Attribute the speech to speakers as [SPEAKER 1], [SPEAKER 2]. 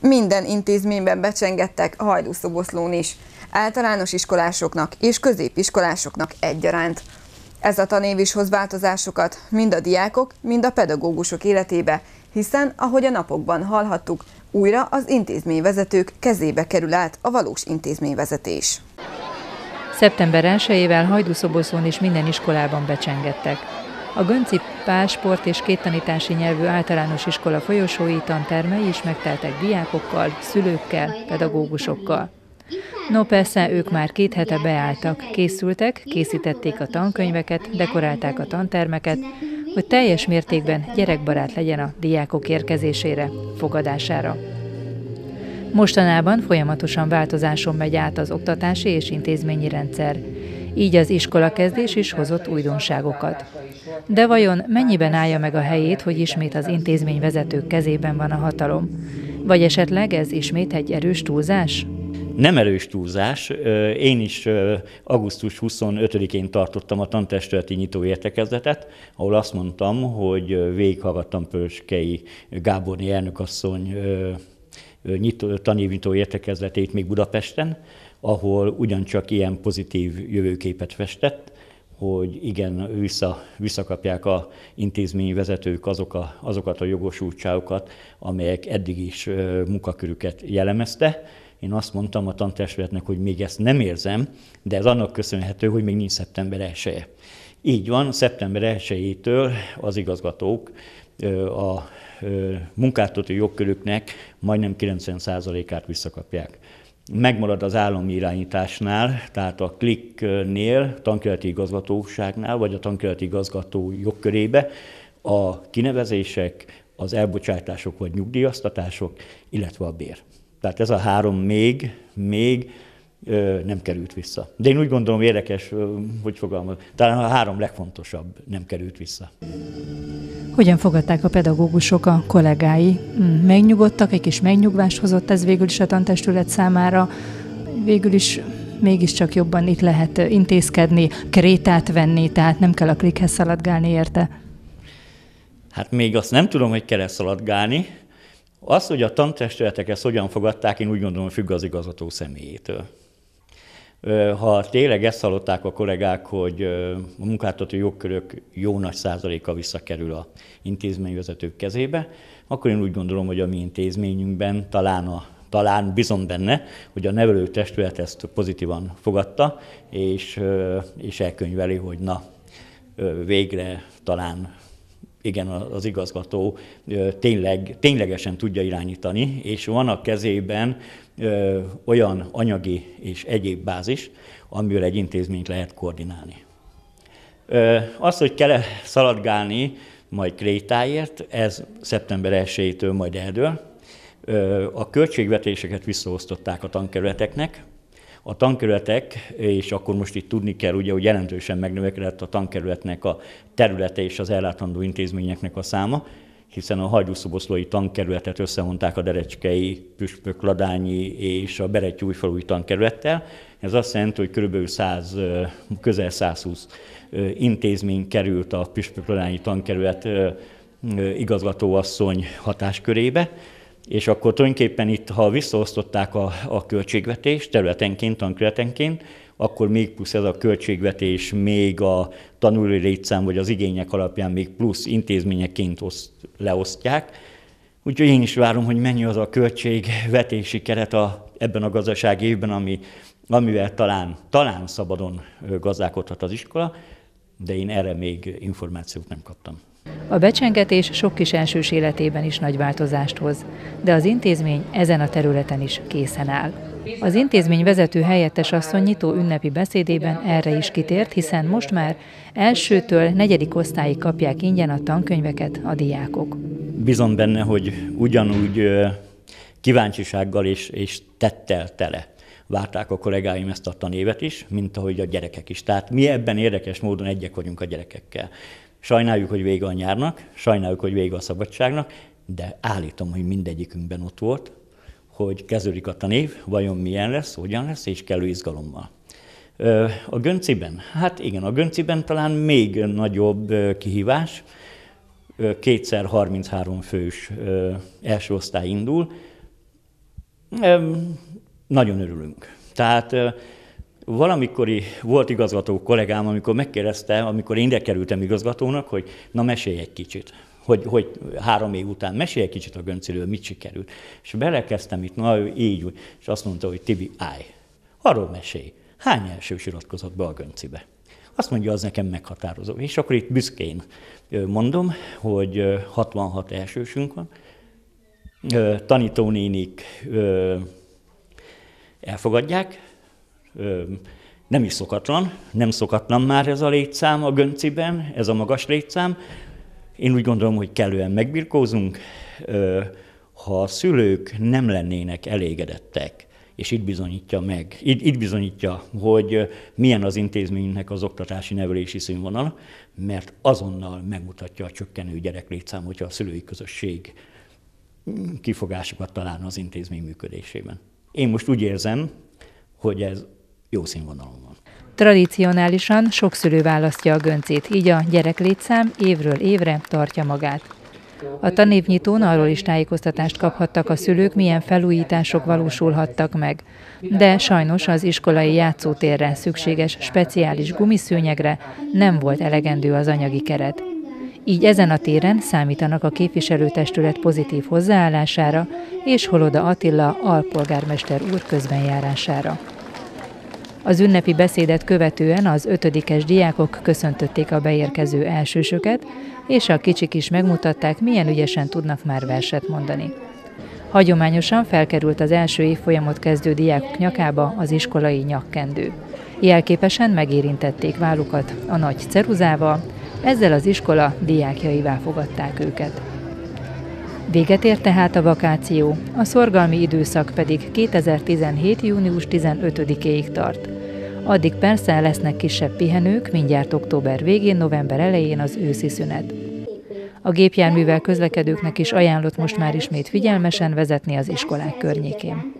[SPEAKER 1] Minden intézményben becsengettek hajdúszoboszlón is, általános iskolásoknak és középiskolásoknak egyaránt. Ez a tanév is hoz változásokat mind a diákok, mind a pedagógusok életébe, hiszen, ahogy a napokban hallhattuk, újra az intézményvezetők kezébe kerül át a valós intézményvezetés.
[SPEAKER 2] Szeptember 1-ével Hajdúszoboszón is minden iskolában becsengettek. A Gönci Pál sport és két tanítási nyelvű általános iskola folyosói tantermei is megteltek diákokkal, szülőkkel, pedagógusokkal. No persze, ők már két hete beálltak, készültek, készítették a tankönyveket, dekorálták a tantermeket, hogy teljes mértékben gyerekbarát legyen a diákok érkezésére, fogadására. Mostanában folyamatosan változáson megy át az oktatási és intézményi rendszer. Így az iskola kezdés is hozott újdonságokat. De vajon mennyiben állja meg a helyét, hogy ismét az intézmény vezetők kezében van a hatalom? Vagy esetleg ez ismét egy erős túlzás?
[SPEAKER 3] Nem erős túlzás. Én is augusztus 25-én tartottam a tantestületi nyitó értekezletet, ahol azt mondtam, hogy végighallgattam Pörskei Gáborni elnökasszony nyitó, tanévnyitó értekezletét még Budapesten, ahol ugyancsak ilyen pozitív jövőképet festett, hogy igen, vissza, visszakapják a intézményvezetők azok a, azokat a jogosultságokat, amelyek eddig is munkakörüket jellemezte. Én azt mondtam a tantestületnek, hogy még ezt nem érzem, de ez annak köszönhető, hogy még nincs szeptember 1 -e. Így van, szeptember 1-től az igazgatók a munkáltató jogkörüknek majdnem 90%-át visszakapják. Megmarad az állami irányításnál, tehát a kliknél, tankerületi igazgatóságnál, vagy a tankerületi igazgató jogkörébe a kinevezések, az elbocsátások vagy nyugdíjaztatások, illetve a bér. Tehát ez a három még, még nem került vissza. De én úgy gondolom érdekes, hogy fogalmaz, talán a három legfontosabb nem került vissza.
[SPEAKER 2] Hogyan fogadták a pedagógusok a kollégái? Hmm, megnyugodtak, egy kis megnyugvást hozott ez végül is a tantestület számára. Végül is mégiscsak jobban itt lehet intézkedni, krétát venni, tehát nem kell a klikhez szaladgálni érte.
[SPEAKER 3] Hát még azt nem tudom, hogy kell szaladgálni. Az, hogy a tantestületek ezt hogyan fogadták, én úgy gondolom, függ az igazgató személyétől. Ha tényleg ezt hallották a kollégák, hogy a munkáltató jogkörök jó nagy százaléka visszakerül a intézményvezetők kezébe, akkor én úgy gondolom, hogy a mi intézményünkben talán a talán bizony benne, hogy a nevelő testület ezt pozitívan fogadta, és, és elkönyveli, hogy na, végre talán igen, az igazgató tényleg, ténylegesen tudja irányítani, és van a kezében olyan anyagi és egyéb bázis, amivel egy intézményt lehet koordinálni. Az, hogy kell szaladgálni majd Krétáért, ez szeptember 1-től majd eldől. A költségvetéseket visszaosztották a tankerületeknek, a tankerületek, és akkor most itt tudni kell, ugye, hogy jelentősen megnövekedett a tankerületnek a területe és az ellátandó intézményeknek a száma, hiszen a hajdúszoboszlói tankerületet összehonták a Derecskei, Püspök, Ladányi és a Beretyújfalui tankerülettel. Ez azt jelenti, hogy kb. 100, közel 120 intézmény került a Püspök Ladányi tankerület igazgatóasszony hatáskörébe, és akkor tulajdonképpen itt, ha visszaosztották a, a költségvetést területenként, tankerületenként, akkor még plusz ez a költségvetés, még a tanulói létszám vagy az igények alapján még plusz intézményeként oszt, leosztják. Úgyhogy én is várom, hogy mennyi az a költségvetési keret a, ebben a gazdasági évben, ami, amivel talán, talán szabadon gazdálkodhat az iskola, de én erre még információt nem kaptam.
[SPEAKER 2] A becsengetés sok kis elsős életében is nagy változást hoz, de az intézmény ezen a területen is készen áll. Az intézmény vezető helyettes asszony nyitó ünnepi beszédében erre is kitért, hiszen most már elsőtől negyedik osztályig kapják ingyen a tankönyveket a diákok.
[SPEAKER 3] Bizon benne, hogy ugyanúgy kíváncsisággal és, és tettel tele várták a kollégáim ezt a tanévet is, mint ahogy a gyerekek is. Tehát mi ebben érdekes módon egyek vagyunk a gyerekekkel. Sajnáljuk, hogy vége a nyárnak, sajnáljuk, hogy vége a szabadságnak, de állítom, hogy mindegyikünkben ott volt, hogy kezdődik a tanév, vajon milyen lesz, hogyan lesz, és kellő izgalommal. A Gönciben? Hát igen, a Gönciben talán még nagyobb kihívás. Kétszer 33 fős első osztály indul. Nagyon örülünk. Tehát valamikori volt igazgató kollégám, amikor megkérdezte, amikor én ide kerültem igazgatónak, hogy na mesélj egy kicsit, hogy, hogy három év után mesélj egy kicsit a Gönciről, mit sikerült. És belekezdtem itt, na így, úgy, és azt mondta, hogy Tibi, állj, arról mesélj, hány elsős iratkozott be a Göncibe? Azt mondja, az nekem meghatározó. És akkor itt büszkén mondom, hogy 66 elsősünk van, tanítónénik elfogadják, nem is szokatlan, nem szokatlan már ez a létszám a Gönciben, ez a magas létszám. Én úgy gondolom, hogy kellően megbirkózunk. Ha a szülők nem lennének elégedettek, és itt bizonyítja meg, itt, itt bizonyítja, hogy milyen az intézménynek az oktatási nevelési színvonal, mert azonnal megmutatja a csökkenő gyereklétszám, hogyha a szülői közösség kifogásokat talál az intézmény működésében. Én most úgy érzem, hogy ez jó színvonalon van.
[SPEAKER 2] Tradicionálisan sok szülő választja a göncét, így a gyereklétszám évről évre tartja magát. A tanévnyitón arról is tájékoztatást kaphattak a szülők, milyen felújítások valósulhattak meg. De sajnos az iskolai játszótérre szükséges speciális gumiszőnyegre nem volt elegendő az anyagi keret. Így ezen a téren számítanak a képviselőtestület pozitív hozzáállására és Holoda Attila alpolgármester úr közbenjárására. Az ünnepi beszédet követően az ötödikes diákok köszöntötték a beérkező elsősöket, és a kicsik is megmutatták, milyen ügyesen tudnak már verset mondani. Hagyományosan felkerült az első évfolyamot kezdő diákok nyakába az iskolai nyakkendő. Jelképesen megérintették vállukat a nagy ceruzával, ezzel az iskola diákjaivá fogadták őket. Véget ért tehát a vakáció, a szorgalmi időszak pedig 2017. június 15-éig tart. Addig persze lesznek kisebb pihenők, mindjárt október végén, november elején az őszi szünet. A gépjárművel közlekedőknek is ajánlott most már ismét figyelmesen vezetni az iskolák környékén.